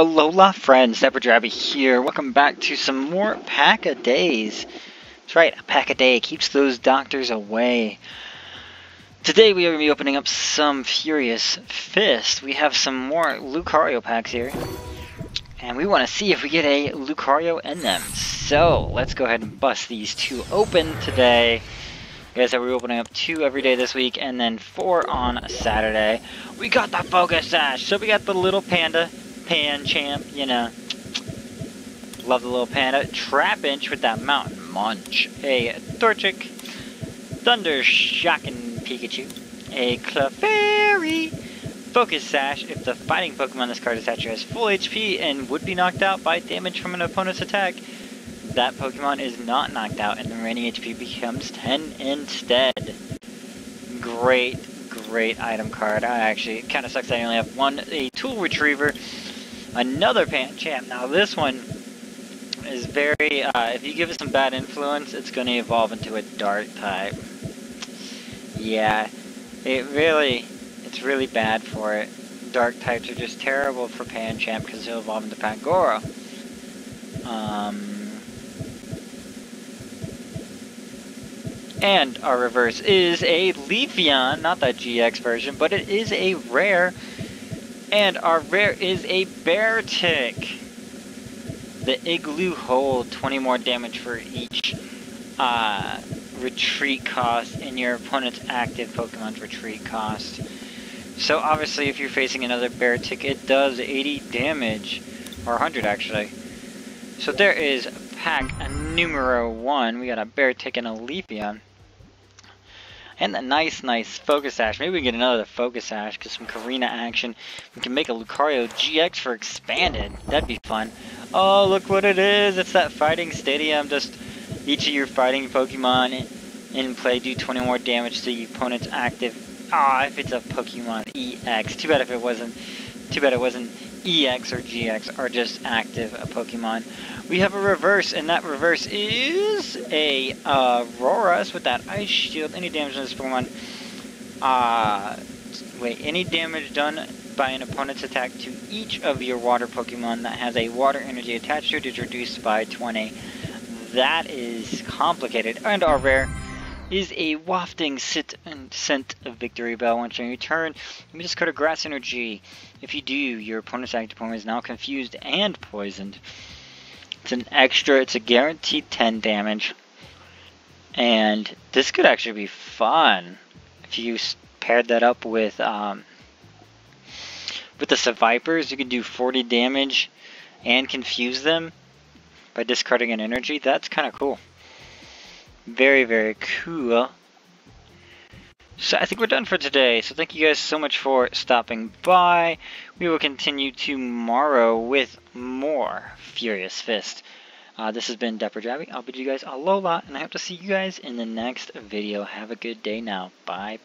Alola friends, Draby here. Welcome back to some more Pack-A-Days. That's right, a Pack-A-Day keeps those doctors away. Today we are going to be opening up some Furious Fist. We have some more Lucario packs here. And we want to see if we get a Lucario in them. So, let's go ahead and bust these two open today. Said, we're opening up two every day this week, and then four on Saturday. We got the Focus Sash! So we got the little panda, Pancham, you know. Love the little panda. Trapinch with that Mountain Munch. A Torchic. Thunder Shocking Pikachu. A Clefairy. Focus Sash. If the fighting Pokemon this card is attaches has full HP and would be knocked out by damage from an opponent's attack, that Pokemon is not knocked out and the remaining HP becomes 10 instead. Great, great item card. I actually, kind of sucks I only have one, a Tool Retriever, another Pancham. Now this one is very, uh, if you give it some bad influence, it's going to evolve into a Dark type. Yeah, it really, it's really bad for it. Dark types are just terrible for Pancham because it'll evolve into Pangoro. Um, And our reverse is a Leafeon, not that GX version, but it is a rare. And our rare is a Beartic. The Igloo Hole, 20 more damage for each uh, retreat cost in your opponent's active Pokemon's retreat cost. So obviously if you're facing another Beartic, it does 80 damage, or 100 actually. So there is pack numero one. We got a Beartic and a Leafeon. And a nice, nice Focus Sash. Maybe we get another Focus Sash, get some Korrina action. We can make a Lucario GX for Expanded. That'd be fun. Oh, look what it is. It's that Fighting Stadium. Just each of your fighting Pokemon in play do 20 more damage to the opponent's active. Ah, oh, if it's a Pokemon EX. Too bad if it wasn't. Too bad it wasn't EX or GX are just active a Pokemon. We have a reverse, and that reverse is a uh, Aurorus with that Ice Shield. Any damage on this Pokemon, uh, wait, any damage done by an opponent's attack to each of your water Pokemon that has a water energy attached to it is reduced by 20. That is complicated. And are rare is a wafting sit and scent of Victreebel. Once on your turn, you may discard a grass energy. If you do, your opponent's active Pokemon is now confused and poisoned. It's an extra, it's a guaranteed 10 damage. And this could actually be fun if you paired that up with um, with the Sevipers. You could do 40 damage and confuse them by discarding an energy. That's kind of cool. Very, very cool. So I think we're done for today. So thank you guys so much for stopping by. We will continue tomorrow with more Furious Fist. Uh, this has been Dapper Draby. I'll bid you guys a lot, and I hope to see you guys in the next video. Have a good day now. Bye.